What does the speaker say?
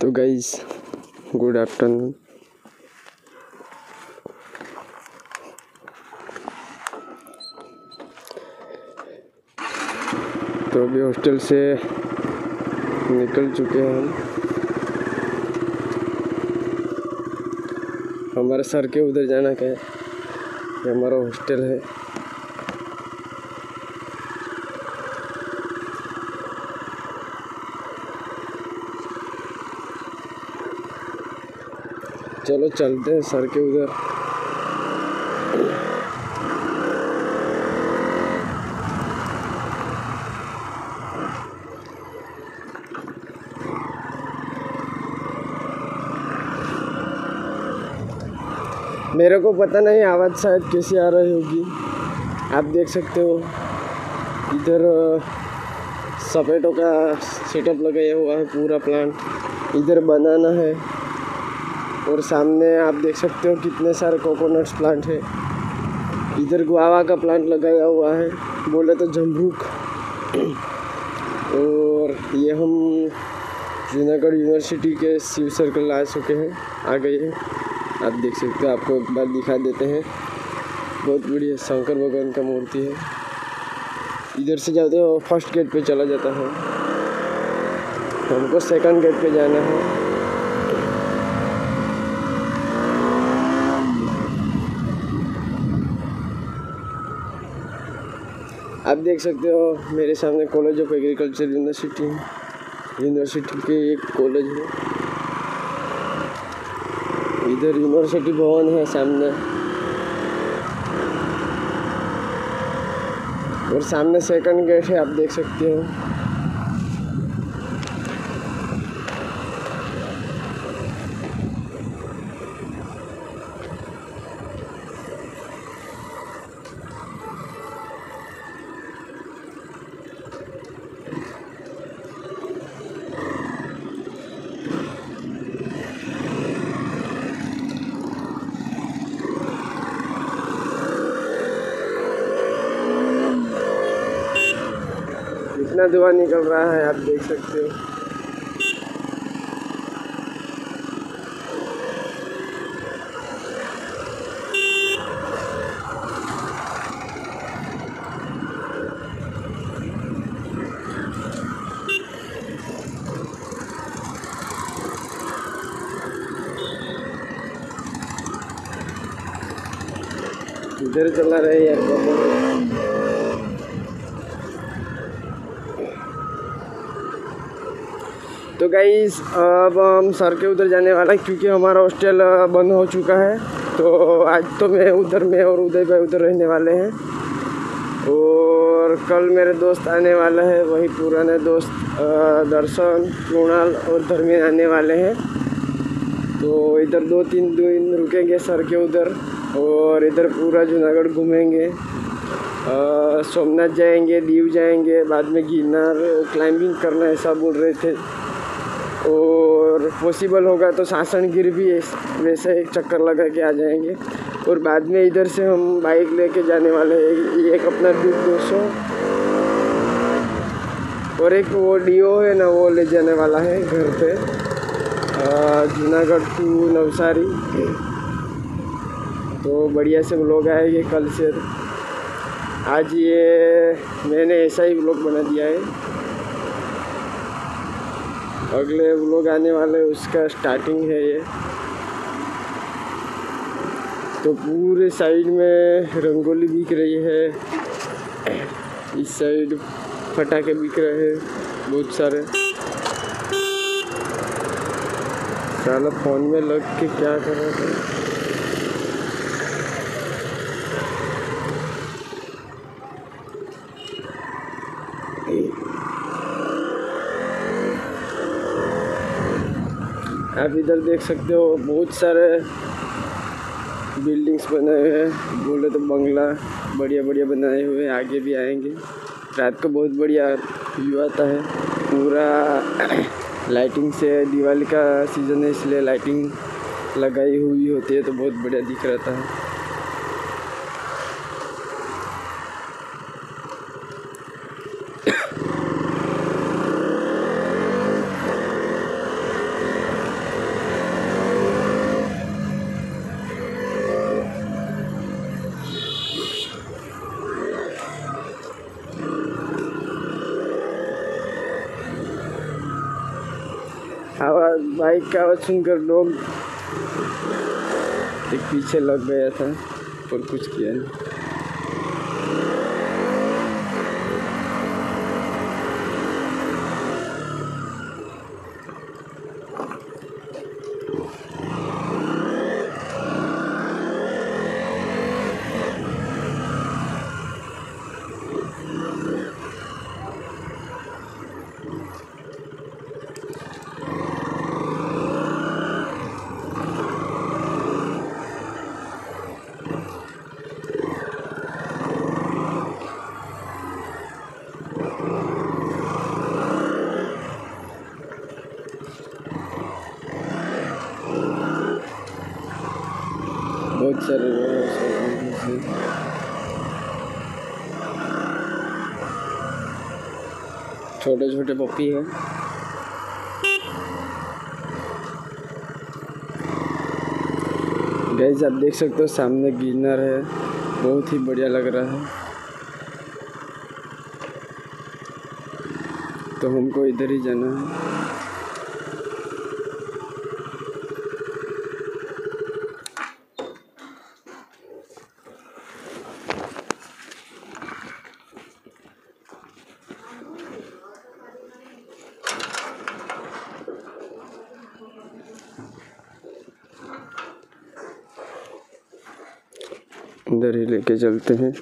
तो guys good afternoon तो अभी हॉस्टल से निकल चुके हैं हम। हमारे सर के उधर जाना क्या है ये हमारा हॉस्टल है। चलो चलते हैं सर के उधर। मेरे को पता नहीं आवाज़ शायद कैसी आ रही होगी। आप देख सकते हो, इधर सपेटों का सेटअप लगाया हुआ है पूरा प्लांट इधर बनाना है। और सामने आप देख सकते हो कितने सारे कोकोनट्स प्लांट है। इधर गुआवा का प्लांट लगाया हुआ है, बोले तो जमरूक और ये हम जूनागढ़ यूनिवर्सिटी के शिव सर्कल आ चुके हैं। आ गए हैं आप देख सकते हो, आपको एक बार दिखा देते हैं। बहुत बढ़िया, शंकर भगवान का मूर्ति है। इधर से जाते हो फ़र्स्ट गेट पे चला जाता है। हमको सेकंड गेट पे जाना है। आप देख सकते हो, मेरे सामने college of agriculture university university के एक कॉलेज है। इधर यूनिवर्सिटी भवन है सामने। और सामने सेकंड गेट है, आप देख सकते हो। कितना धुआँ निकल रहा है आप देख सकते हो। इधर चला रहे यार। तो गाइस अब हम सर के उधर जाने वाला है क्योंकि हमारा हॉस्टल बंद हो चुका है। तो आज तो मैं उधर, में और उदय भाई उधर रहने वाले हैं। और कल मेरे दोस्त आने वाला है, वही पुराने दोस्त दर्शन, कृणाल और धर्मेन आने वाले हैं। तो इधर दो तीन दिन रुकेंगे सर के उधर, और इधर पूरा जूनागढ़ घूमेंगे। सोमनाथ जाएँगे, दीव जाएँगे, बाद में गिरनार क्लाइंबिंग करना ऐसा बोल रहे थे। और पॉसिबल होगा तो सासनगिर भी ऐस- वैसे एक चक्कर लगा के आ जाएँगे। और बाद में इधर से हम बाइक लेके जाने वाले हैं। एक अपना दो सौ और एक वो डीओ है ना, वो ले जाने वाला है घर पे। जूनागढ़ टू नवसारी। तो बढ़िया से लोग आएँगे कल से। आज ये मैंने ऐसा ही व्लॉग बना दिया है। अगले लोग आने वाले उसका स्टार्टिंग है ये। तो पूरे साइड में रंगोली बिक रही है। इस साइड फटाके बिक रहे हैं, बहुत सारे। साला फ़ोन में लग के क्या कर रहा था आप इधर देख सकते हो, बहुत सारे बिल्डिंग्स बनाए हुए हैं। बोले तो बंगला बढ़िया बढ़िया बनाए हुए हैं, आगे भी आएँगे। रात को बहुत बढ़िया व्यू आता है। पूरा लाइटिंग से दिवाली का सीज़न है, इसलिए लाइटिंग लगाई हुई होती है तो बहुत बढ़िया दिख रहता है बाइक का आवाज़ सुनकर लोग एक पीछे लग गया था पर कुछ किया नहीं। छोटे छोटे पप्पी है। गैस आप देख सकते हो सामने गिरनर है। बहुत ही बढ़िया लग रहा है। तो हमको इधर ही जाना है। इधर ही लेके चलते हैं।